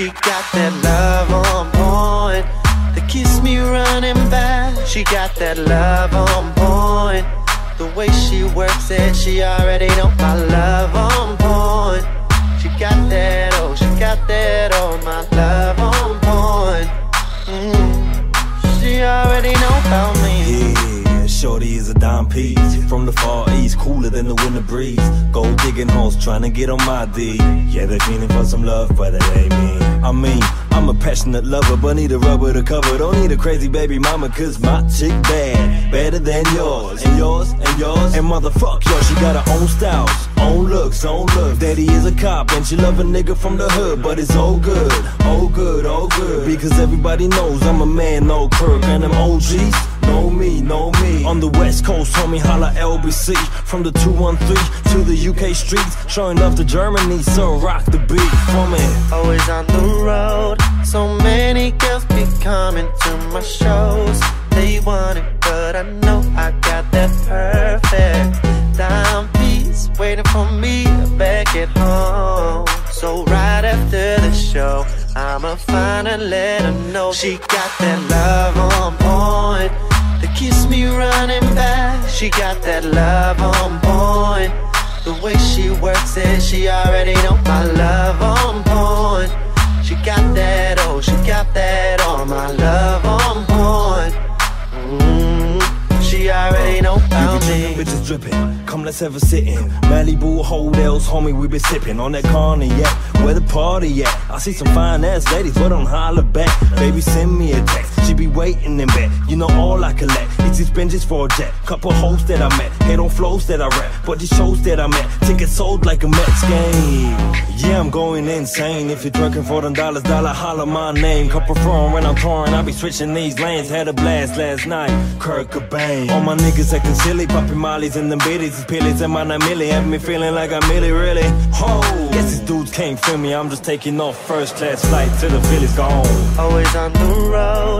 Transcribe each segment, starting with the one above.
She got that love on point. The kiss me running back. She got that love on point. The way she works it, she already know my love on point. She got that, oh, she got that, oh, my love on point. Mm. She already know about me. Shorty is a dime piece from the far east, cooler than the winter breeze. Gold digging holes, trying to get on my D. Yeah, they feeling for some love, but it ain't me. I mean, I'm a passionate lover, but need a rubber to cover. Don't need a crazy baby mama, cause my chick bad. Better than yours, and yours, and yours. And motherfuck yours, she got her own styles, own looks, own looks. Daddy is a cop, and she love a nigga from the hood, but it's all good, all good, all good. Because everybody knows I'm a man, no crook, and them OGs know me, know me. On the west coast, homie, holla LBC. From the 213 to the UK streets, showing love to Germany, so rock the beat for me. Always on the road, so many girls be coming to my shows. They want it, but I know I got that perfect dime piece waiting for me back at home. So right after the show, I'ma her, let her know she got that love on point. Kiss me running back, she got that love on point. The way she works it, she already know my love on point. She got that, oh, she got that, oh, my love on point. Mm, she already know about me. Bitches dripping, come let's have a sitting. Malibu hotels, homie, we been sipping on that cognac. Where the party at? I see some fine ass ladies, but don't holler back. Baby, send me a text. Waiting in bed. You know all I collect. It's these binges for a jet. Couple hoes that I met. Hate on flows that I rap. But the shows that I met. Tickets sold like a Mets game. Yeah, I'm going insane. If you're drinking for them dollars, dollar holler my name. Couple from when I'm touring, I be switching these lanes. Had a blast last night. Kurt Cobain. All my niggas acting silly, popping mollies and them biddies. These pillies and my nine milli. Have me feeling like I'm really, really. Ho! Guess these dudes can't feel me. I'm just taking off first class flight till the Phillies gone. Always on the road,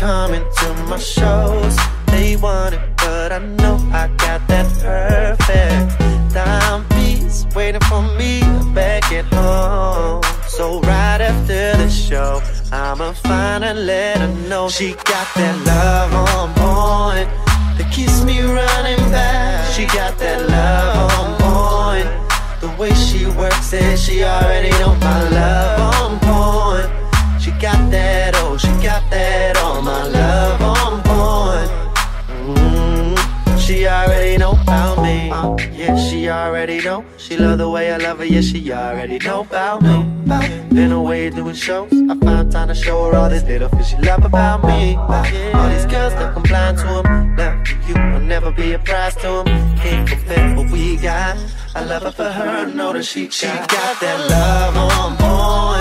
coming to my shows. They want it, but I know I got that perfect dime piece waiting for me back at home. So right after the show, I'ma her, let her know she got that love on point. The kiss me running back, she got that love on point. The way she works it, she already know my love got that, oh, she got that, oh, my love on point. Mm, she already know about me. Yeah, she already know. She love the way I love her, yeah, she already know about me. Been away doing shows. I found time to show her all this little fish she love about me. All these girls that blind to them. Love you will never be a prize to them. Can't compare what we got. I love her for her, know that she, she got that love on point.